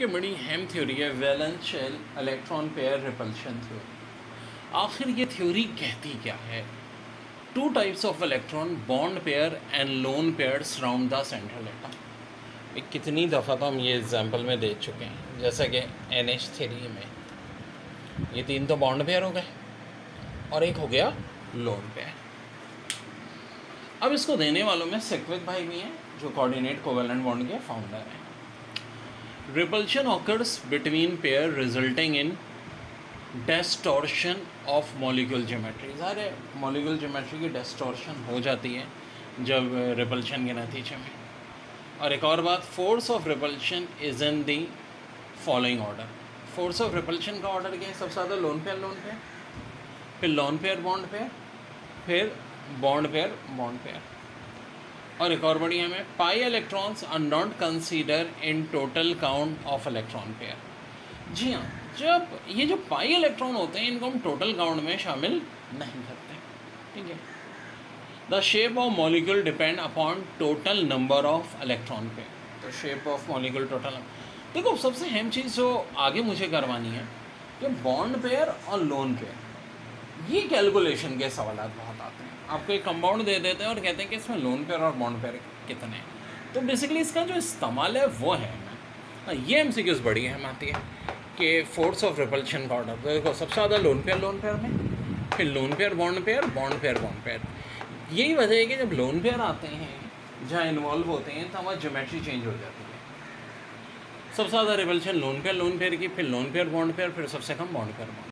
कि बड़ी अहम थ्योरी है valence shell electron pair repulsion theory आखिर ये थ्योरी कहती क्या है? Two types of electron bond pair and lone pair surround the central atom कितनी दफ़ा तो हम ये एग्जांपल में देख चुके हैं, जैसा कि एन एच थ्री में. ये तीन तो बॉन्ड पेयर हो गए, और एक हो गया लोन पेयर अब इसको देने वालों में सिक्विक भाई भी हैं, जो कोऑर्डिनेट कोवेलेंट बॉन्ड के फाउंडर हैं. Repulsion occurs between pair resulting in distortion of molecule geometry सारे मॉलिक्यूल ज्योमेट्री की डेस्टोर्शन हो जाती है जब रिपल्शन के नतीजे में। और एक और बात force of repulsion is in the following order force of repulsion का ऑर्डर क्या है? सबसे ज़्यादा लोन पेयर लोन पेयर फिर लोन पेयर बॉन्ड पेयर फिर बॉन्ड पेयर बॉन्ड पेयर और एक और बढ़िया में pi electrons are not consider in total count of electron pair जी हाँ जब ये जो पाई इलेक्ट्रॉन होते हैं, इनको हम टोटल काउंट में शामिल नहीं करते। ठीक है? The shape of molecule depend upon total number of electron pair तो शेप ऑफ़ मॉलिक्यूल टोटल देखो, सबसे अहम चीज़ जो आगे मुझे करवानी है कि बॉन्ड पेयर और लोन पेयर ये कैलकुलेशन के सवाल बहुत आते हैं आपको एक कंपाउंड दे देते हैं और कहते हैं कि इसमें लोन पेयर और बॉन्ड पेयर कितने हैं तो बेसिकली इसका जो इस्तेमाल है वो है हाँ, ये एम सी क्यूज़ बड़ी अहम आती है कि फोर्स ऑफ़ रिपल्शन का ऑर्डर तो देखो सबसे ज़्यादा लोन पेयर लोन पेयर में फिर lone pair bond pair bond pair bond pair यही वजह है कि जब लोन पेयर आते हैं जहाँ इन्वॉल्व होते हैं तो हमारी जोमेट्री चेंज हो जाती है सबसे ज़्यादा repulsion lone pair lone pair की फिर लोन पेयर बॉन्ड पेयर फिर सबसे कम बॉन्ड पेयर बॉन्ड